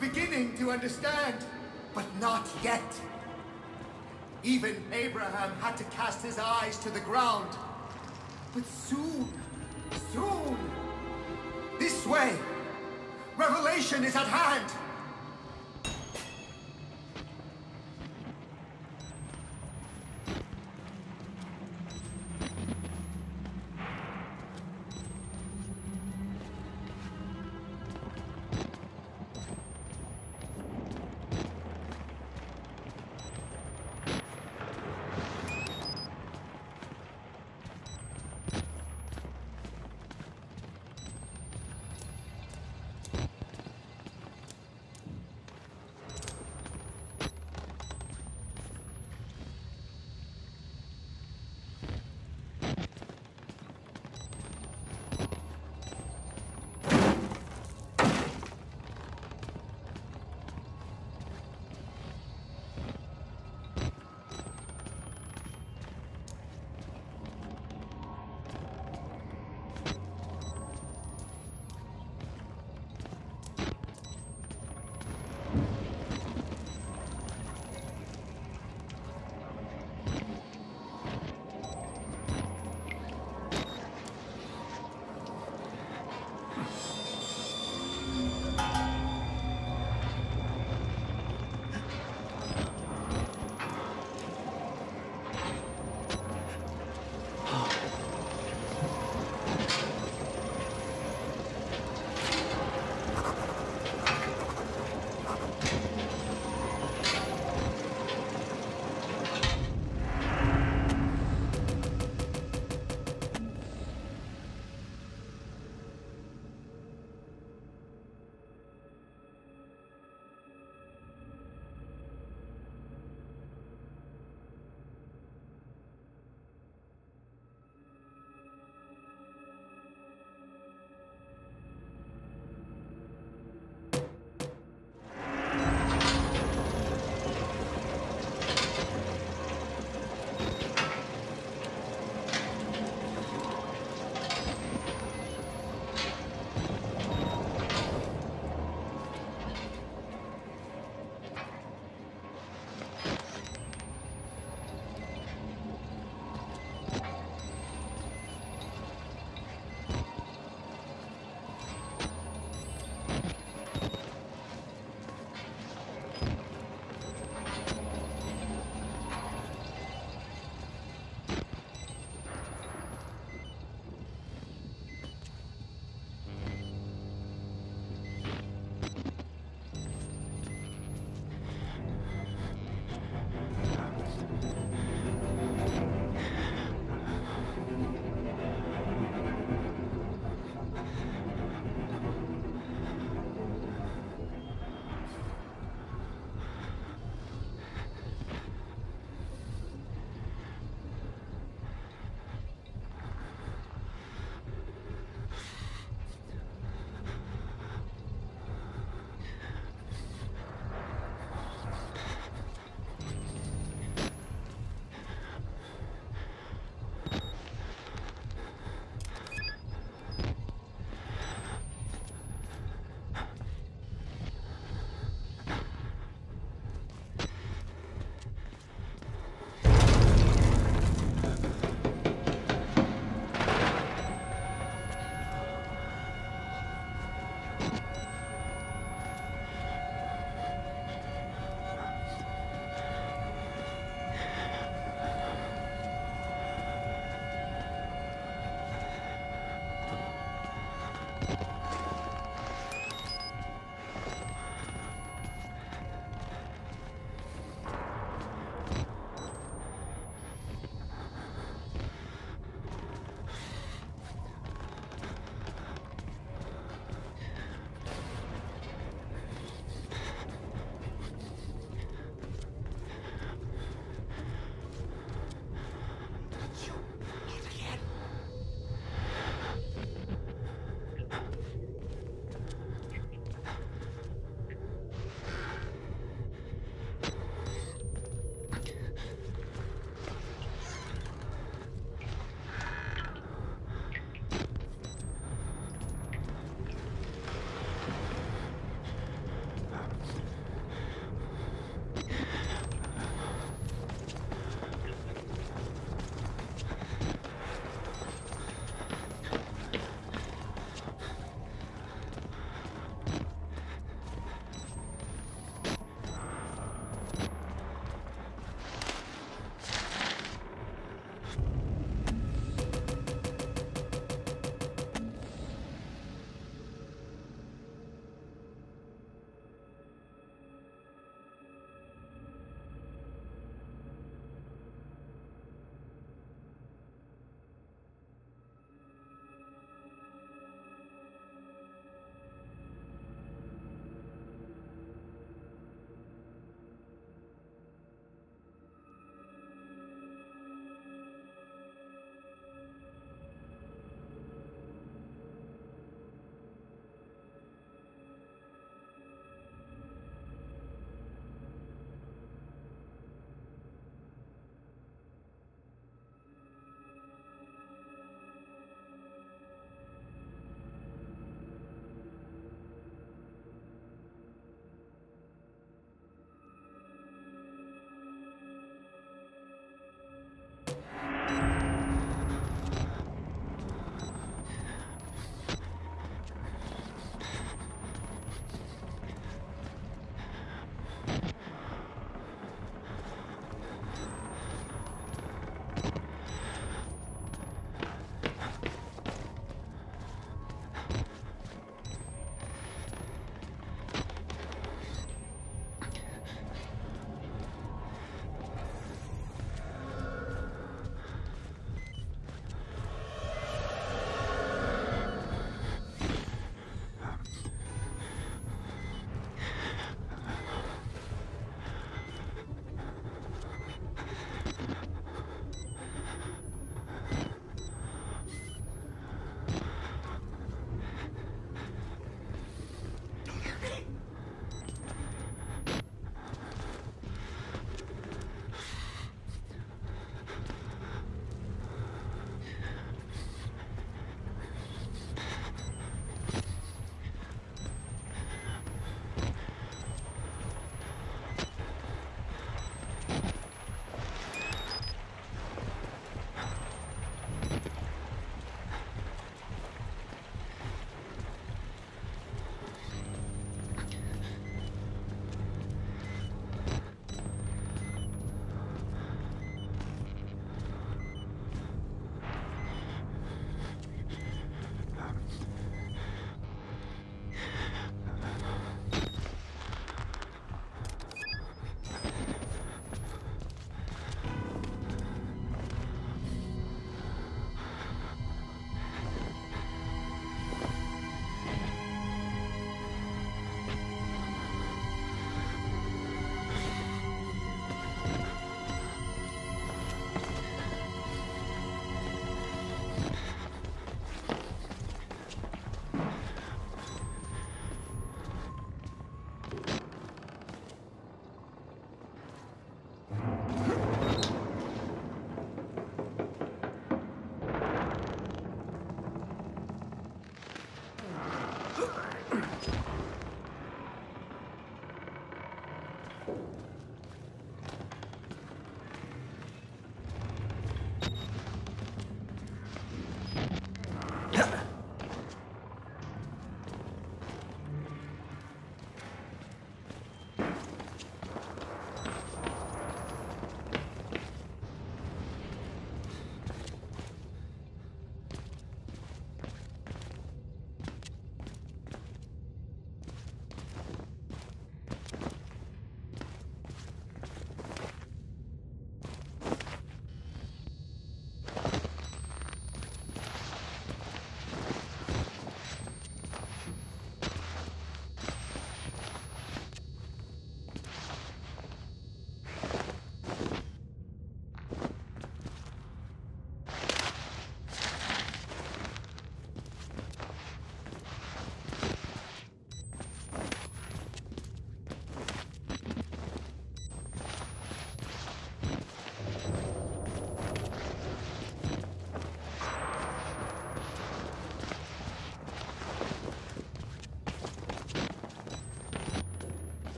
beginning to understand, but not yet. Even Abraham had to cast his eyes to the ground. But soon, soon, this way, revelation is at hand.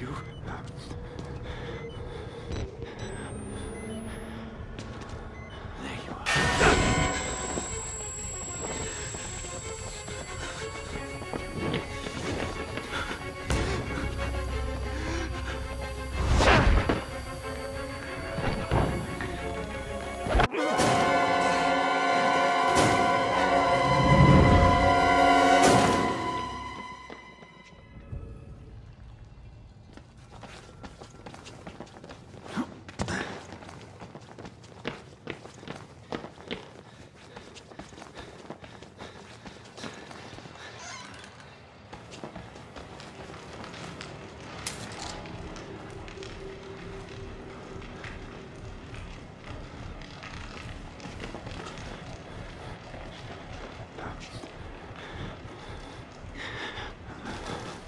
You.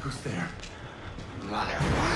Who's there? Motherfucker.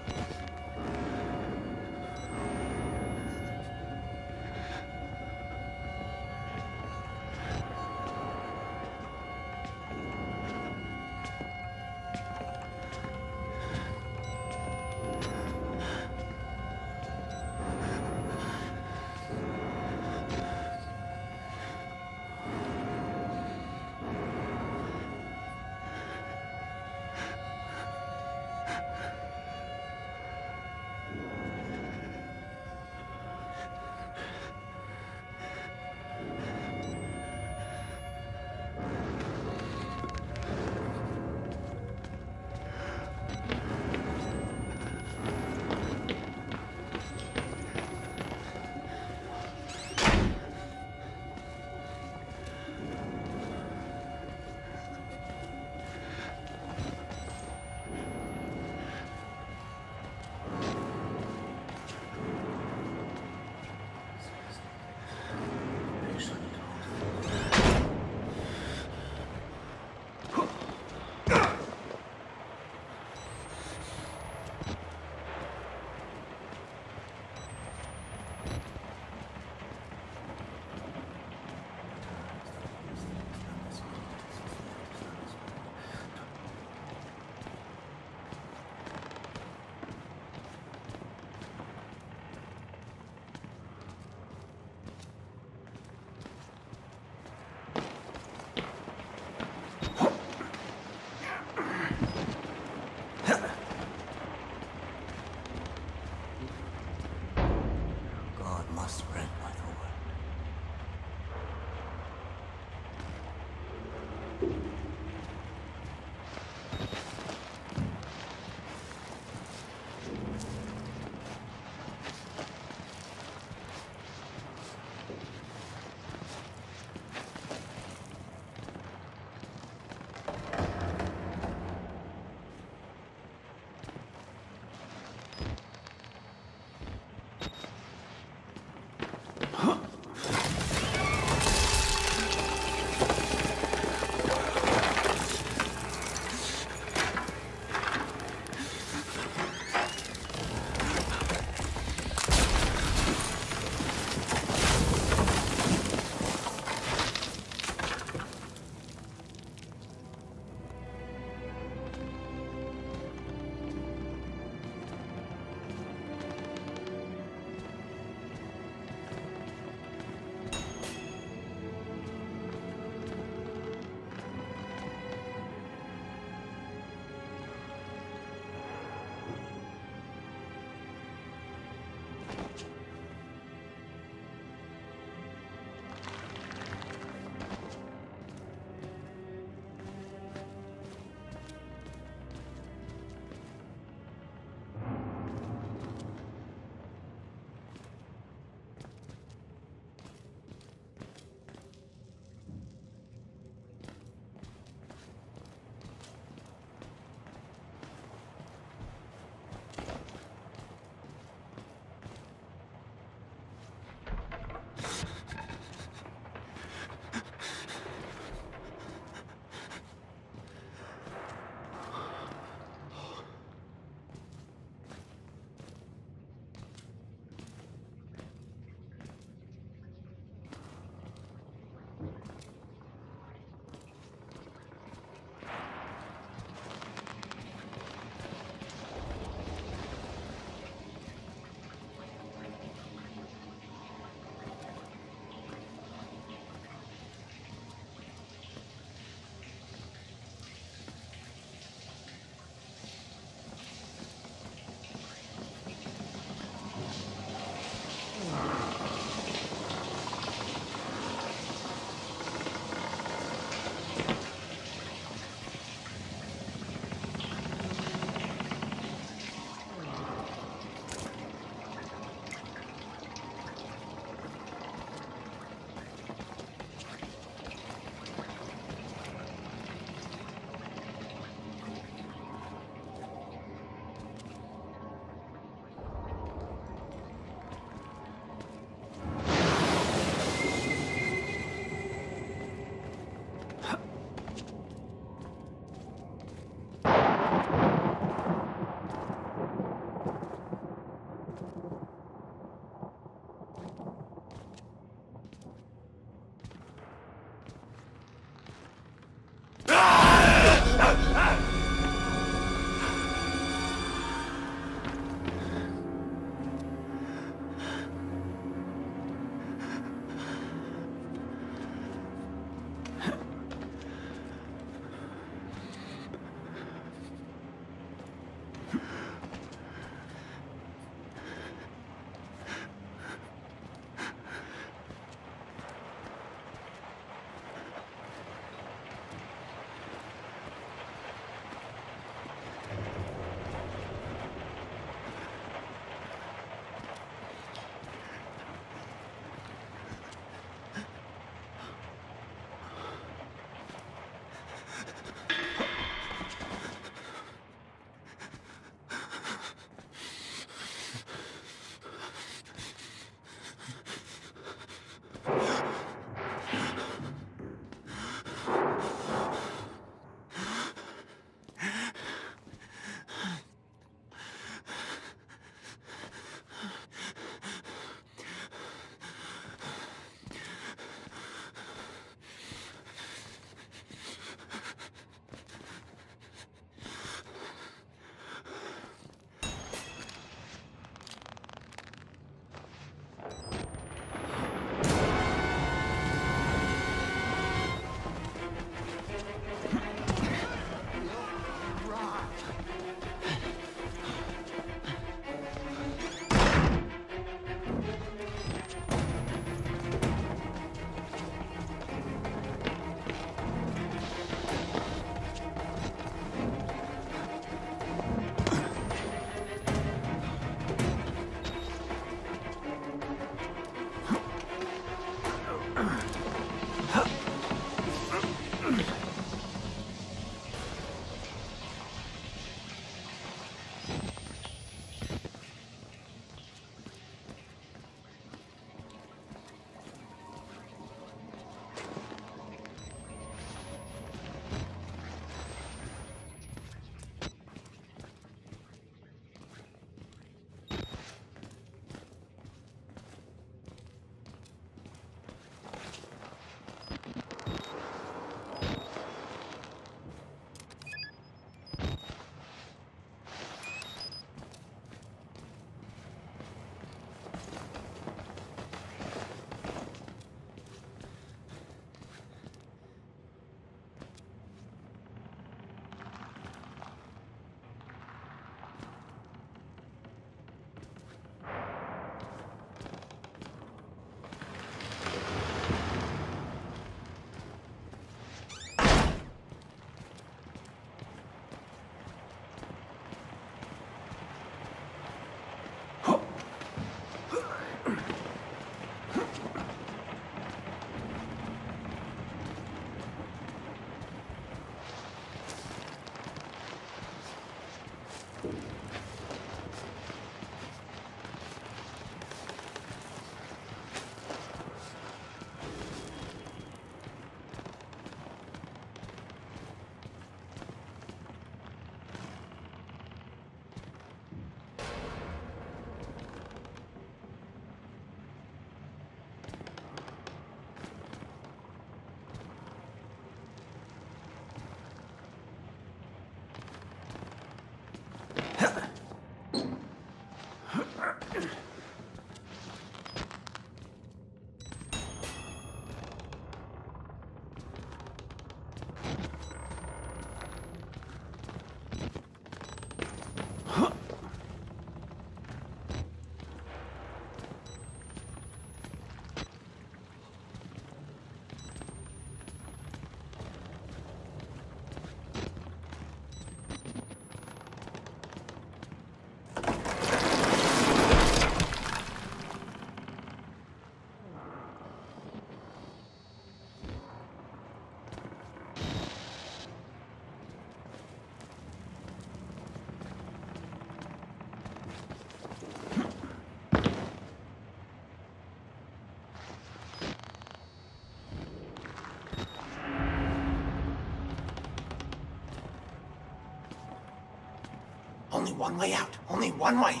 One way out. Only one way.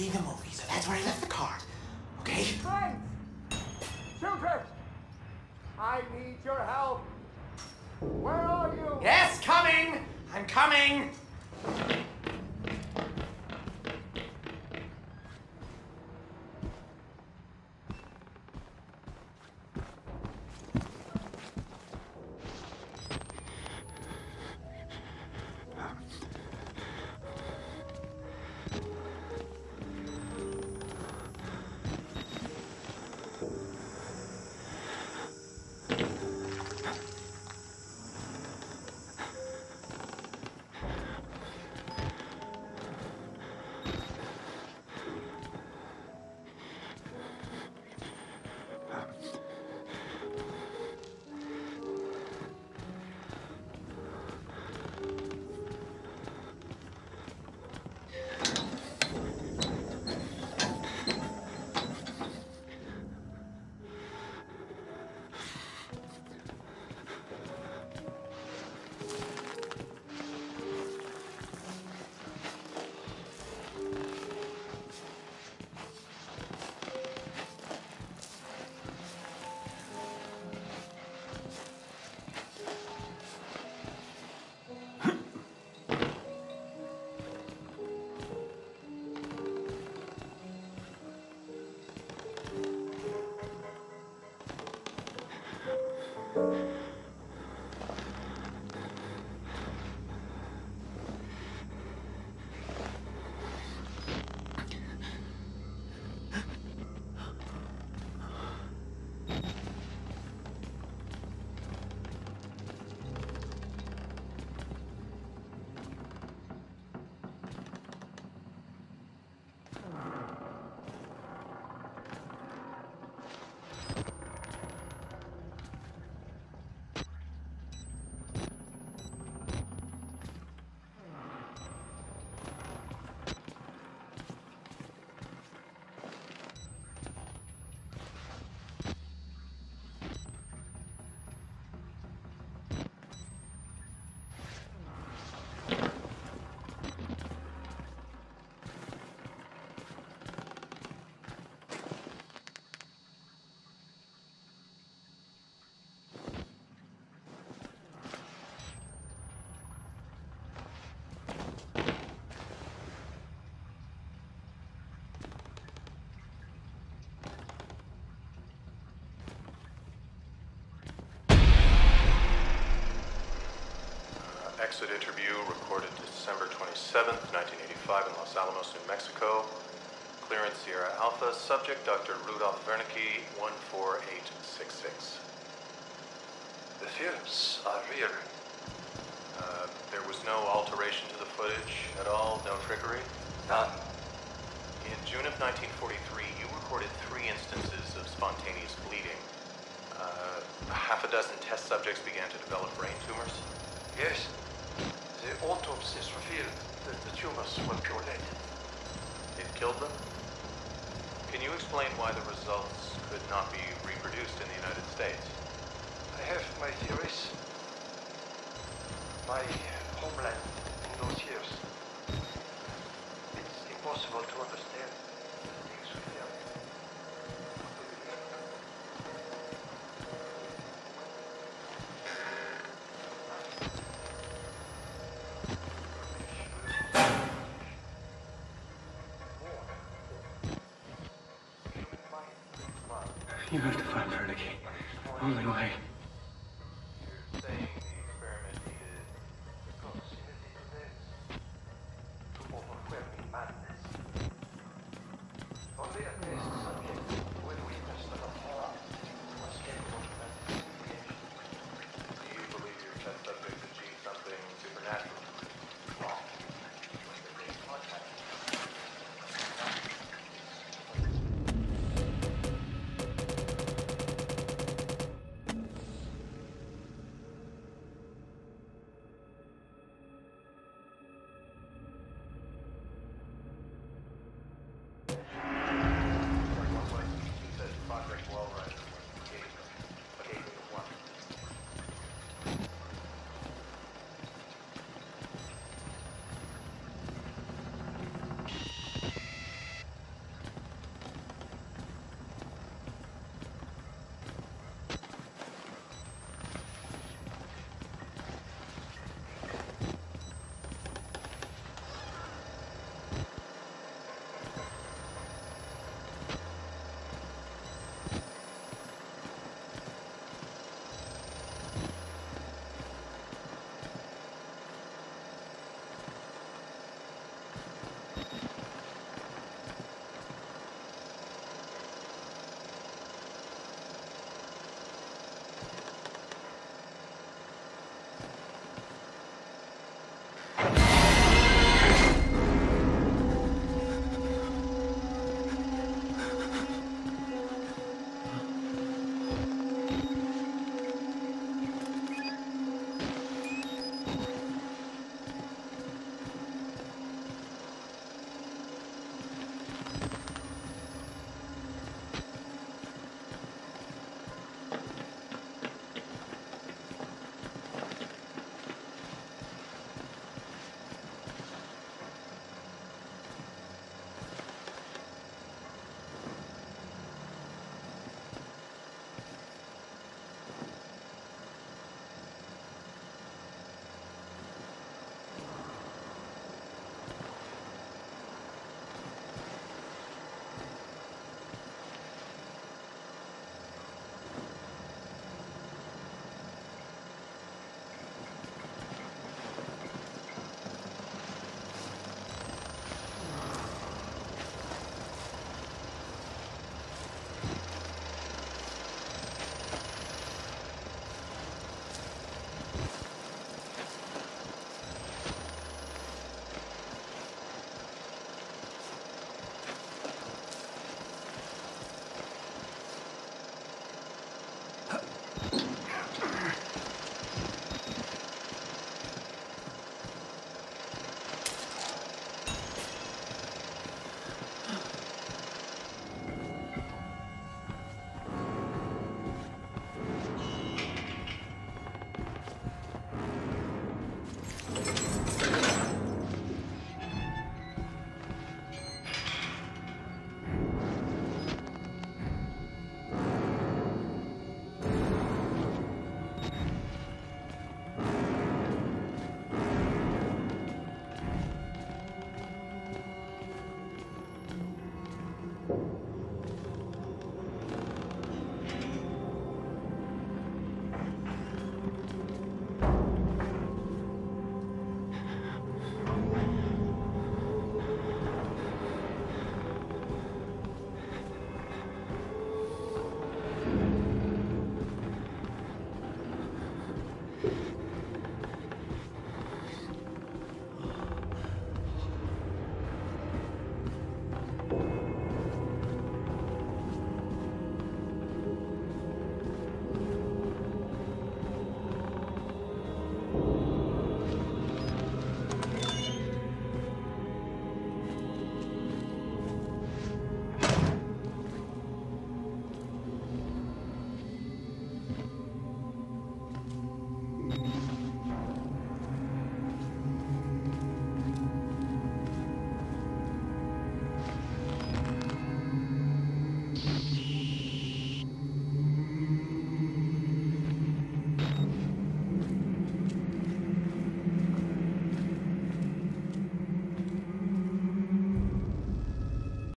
See the movie, so that's where I left the card. Okay? Friends! Children! I need your help! Where are you? Yes, coming! I'm coming! Exit interview recorded December 27th, 1985 in Los Alamos, New Mexico. Clearance Sierra Alpha. Subject Dr. Rudolf Wernicke, 14866. The films are real. Uh, there was no alteration to the footage at all, no trickery? None. In June of 1943, you recorded three instances of spontaneous bleeding. Uh, half a dozen test subjects began to develop brain tumors. Yes. Autopsies revealed that the tumors were pure lead. It killed them? Can you explain why the results could not be reproduced in the United States? I have my theories. My homeland in those years. It's impossible to understand